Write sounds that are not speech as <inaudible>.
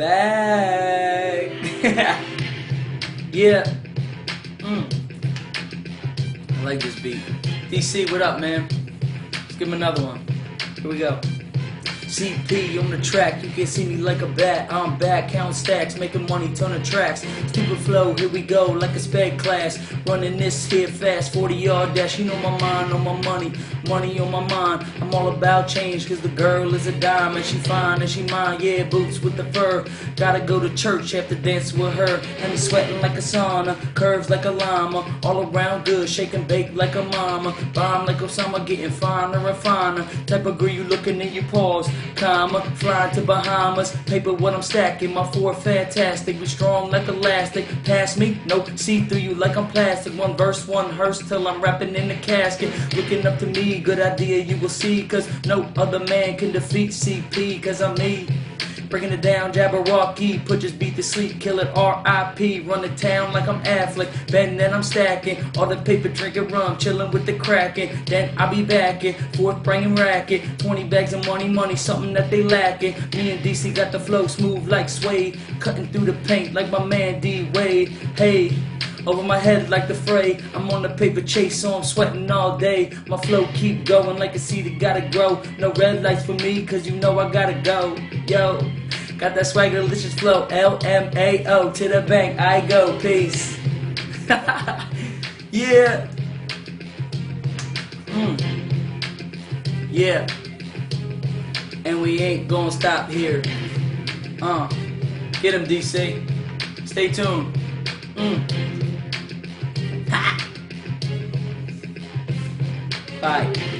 back. <laughs> yeah. Mm. I like this beat. DC, what up, man? Let's give him another one. Here we go. CP on the track, you can see me like a bat. I'm back, count stacks, making money, ton of tracks. Stupid flow, here we go, like a sped class. Running this here fast, 40 yard dash. You know my mind on my money, money on my mind. I'm all about change, cause the girl is a dime and she fine and she mine. Yeah, boots with the fur. Gotta go to church, have to dance with her. And me sweating like a sauna, curves like a llama. All around good, shaking bake like a mama. Bomb like Osama, getting finer and finer. Type of girl you looking in your paws comma, flying to Bahamas. Paper what I'm stacking, my four fantastic, we strong like elastic. Pass me, nope, see through you like I'm plastic. One verse, one hearse till I'm rapping in the casket. Looking up to me, good idea you will see, cause no other man can defeat CP, cause I'm me. Breaking it down, Jabberwocky, put just beat to sleep, kill it R.I.P. Run the town like I'm Affleck, bend then I'm stacking. All the paper drinking rum, chilling with the cracking. Then I'll be back in, fourth bringing racket. 20 bags of money, money, something that they lacking. Me and DC got the flow smooth like suede, cutting through the paint like my man D Wade. Hey. Over my head like the fray. I'm on the paper chase, so I'm sweating all day. My flow keep going like a seed that gotta grow. No red lights for me, cause you know I gotta go. Yo, got that swagger, delicious flow. L M A O to the bank, I go. Peace. <laughs> yeah. Mm. Yeah. And we ain't gonna stop here. Uh. Get him, DC. Stay tuned. Mm. Bye.